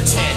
thing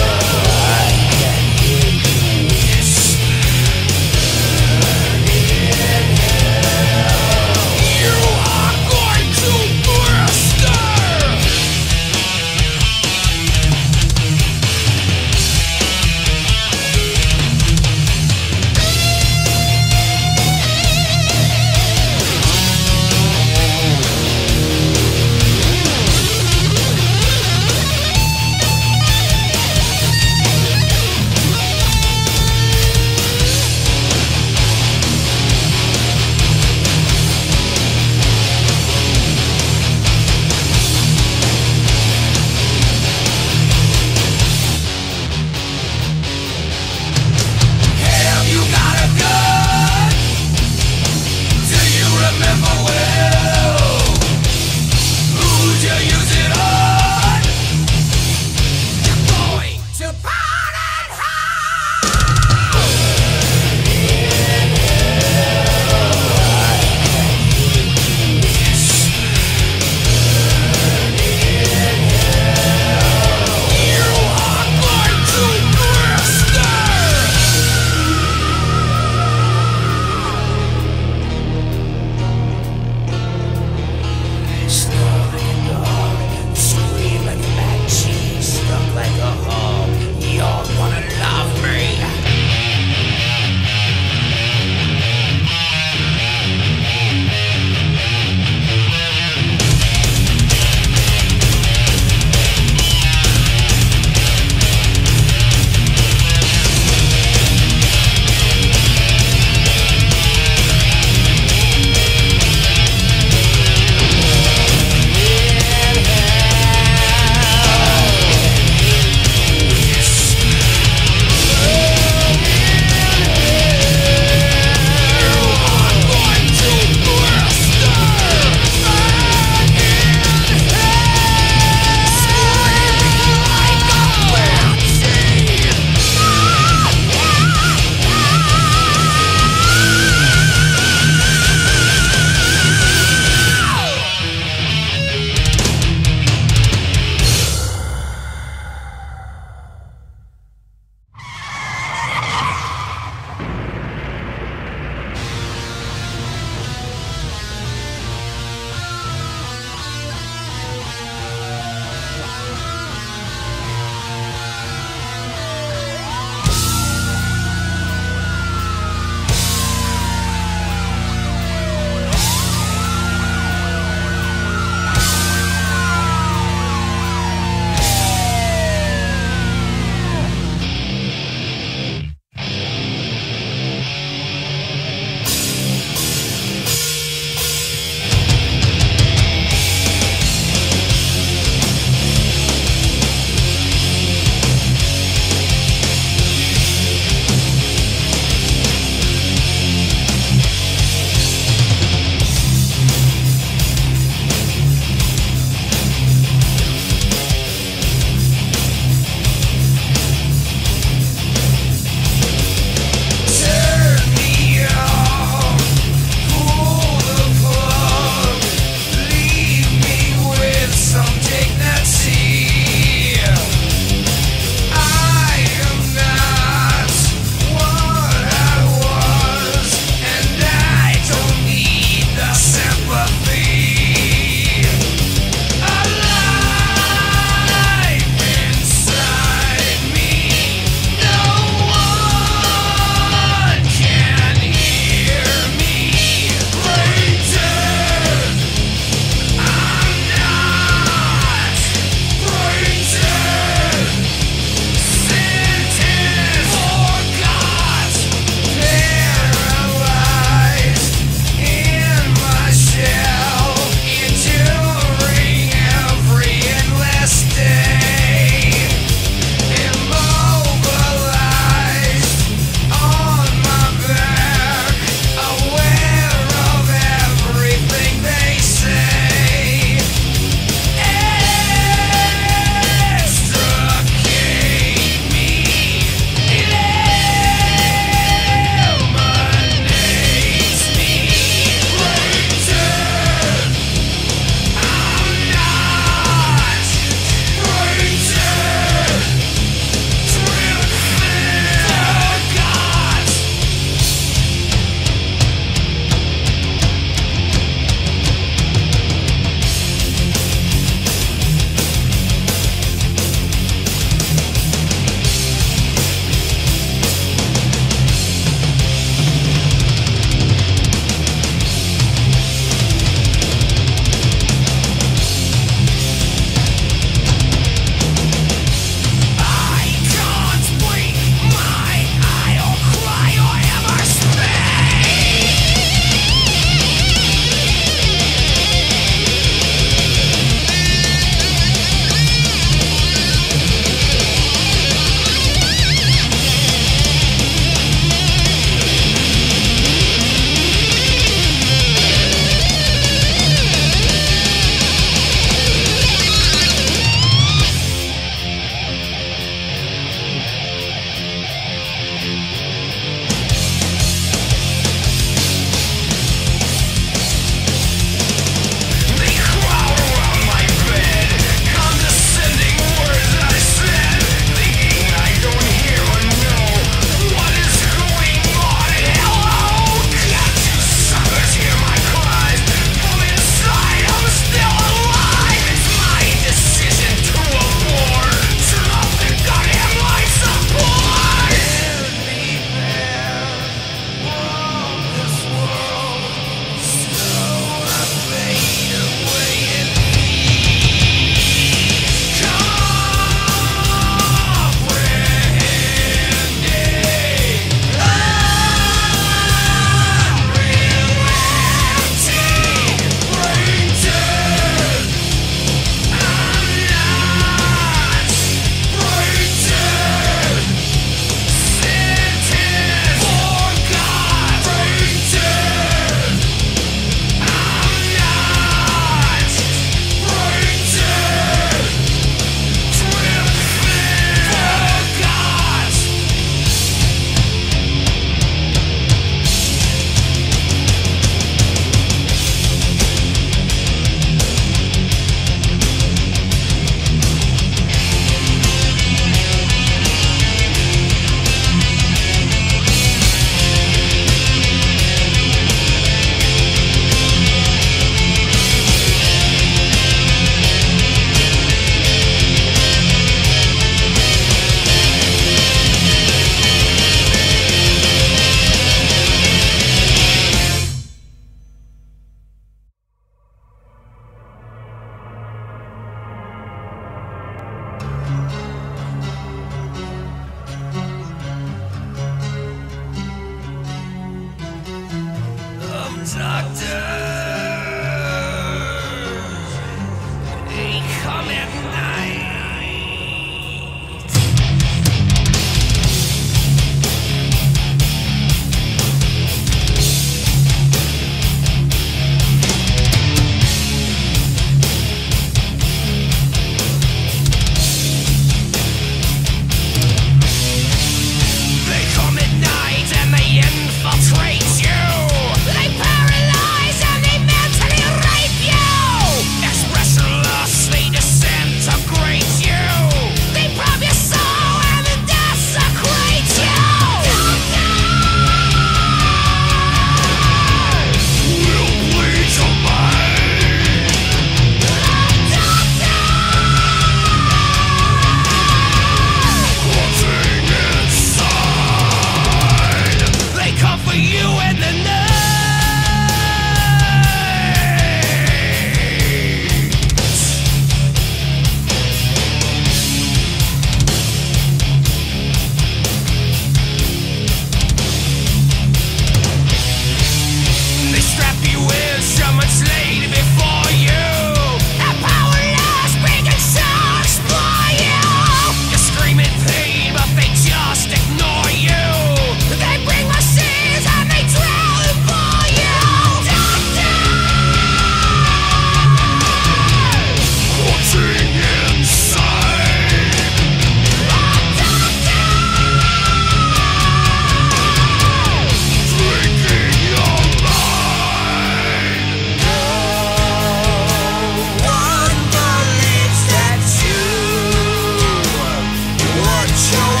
chosen